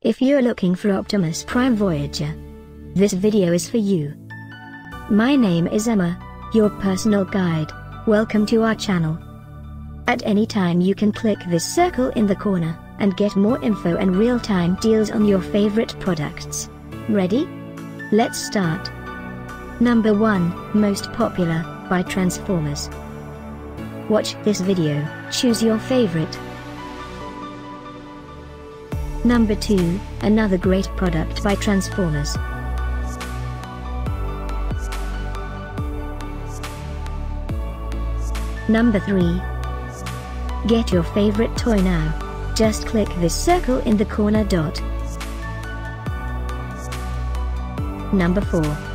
If you're looking for Optimus Prime Voyager, this video is for you. My name is Emma, your personal guide. Welcome to our channel. At any time you can click this circle in the corner, and get more info and real-time deals on your favorite products. Ready? Let's start. Number 1, Most Popular, by Transformers. Watch this video, choose your favorite. Number 2, another great product by Transformers. Number 3. Get your favorite toy now. Just click this circle in the corner dot. Number 4.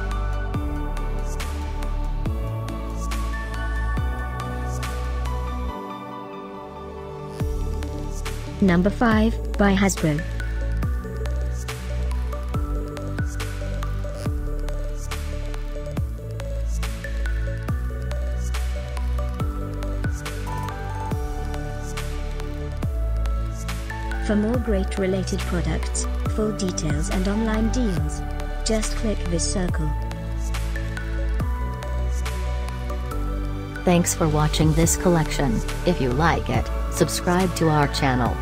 Number 5, by Hasbro. For more great related products, full details and online deals, just click this circle. Thanks for watching this collection. If you like it, subscribe to our channel.